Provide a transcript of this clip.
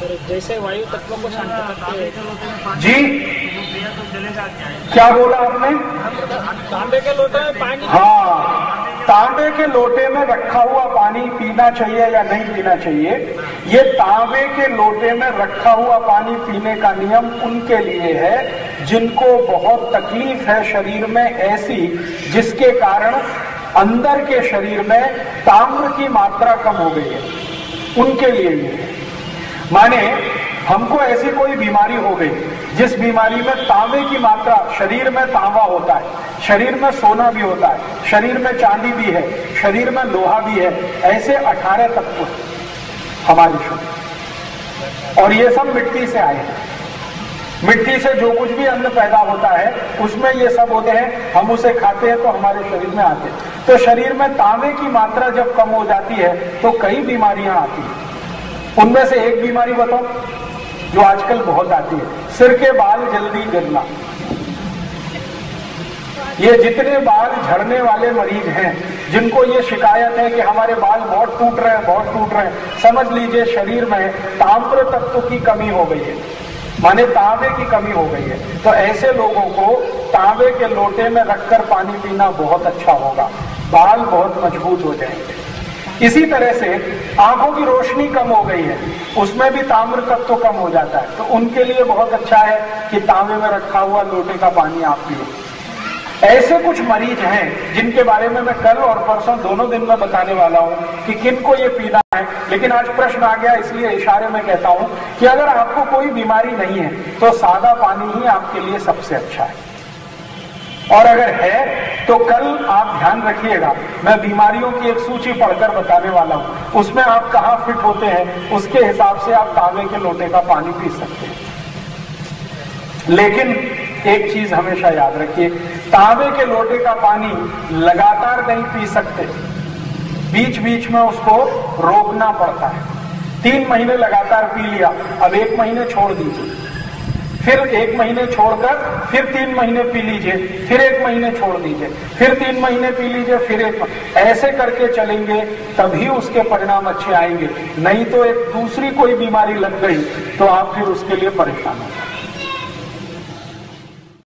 जैसे वायु तत्वों को शांत करते हैं जी। क्या बोला आपने? तांबे के लोटे में पानी हाँ तांबे के लोटे में रखा हुआ पानी पीना चाहिए या नहीं पीना चाहिए? ये तांबे के लोटे में रखा हुआ पानी पीने का नियम उनके लिए है जिनको बहुत तकलीफ़ है शरीर में ऐसी जिसके कारण अंदर के शरीर में ताम्र की मात्रा कम हो गई है। उनके लिए ये। है माने हमको ऐसी कोई बीमारी हो गई, जिस बीमारी में तांबे की मात्रा शरीर में तांबा होता है, शरीर में सोना भी होता है, शरीर में चांदी भी है, शरीर में लोहा भी है, ऐसे अठारह तत्व हमारे शरीर और ये सब मिट्टी से आए हैं। मिट्टी से जो कुछ भी अन्न पैदा होता है, उसमें ये सब होते हैं, हम उसे खाते हैं तो हमारे शरीर में आते हैं। तो शरीर में तांबे की मात्रा जब कम हो जाती है तो कई बीमारियाँ आती हैं। उनमें से एक बीमारी बताओ, जो आजकल बहुत आती है। सिर के बाल जल्दी गिरना ये जितने बाल झड़ने वाले मरीज़ हैं, जिनको ये शिकायत है कि हमारे बाल बहुत टूट रहे हैं, बहुत टूट रहे हैं, समझ लीजिए शरीर में ताम्र तत्व की कमी हो गई है। माने तांबे की कमी हो गई है। तो ऐसे लोगों को तांबे के लोटे में रखकर पानी पीना बहुत अच्छा होगा। बाल बहुत मज़बूत हो जाएँगे। इसी तरह से आँखों की रोशनी कम हो गई है। उसमें भी ताम्र तत्व कम हो जाता है। तो उनके लिए बहुत अच्छा है कि तांबे में रखा हुआ लोटे का पानी आप पिए। ऐसे कुछ मरीज़ हैं जिनके बारे में मैं कल और परसों दोनों दिन में बताने वाला हूँ कि किन को ये पीना है। लेकिन आज प्रश्न आ गया, इसलिए इशारे में कहता हूँ कि अगर आपको कोई बीमारी नहीं है तो सादा पानी ही आपके लिए सबसे अच्छा है। और अगर है तो कल आप ध्यान रखिएगा। मैं बीमारियों की एक सूची पढ़कर बताने वाला हूँ। उसमें आप कहाँ फिट होते हैं, उसके हिसाब से आप तांबे के लोटे का पानी पी सकते हैं। लेकिन एक चीज़ हमेशा याद रखिए, तांबे के लोटे का पानी लगातार नहीं पी सकते। बीच बीच में उसको रोकना पड़ता है। तीन महीने लगातार पी लिया, अब एक महीने छोड़ दीजिए। फिर एक महीने छोड़कर, फिर तीन महीने पी लीजिए, फिर एक महीने छोड़ दीजिए, फिर तीन महीने पी लीजिए, फिर एक ऐसे करके चलेंगे, तभी उसके परिणाम अच्छे आएँगे। नहीं तो एक दूसरी कोई बीमारी लग गई तो आप फिर उसके लिए परेशान हो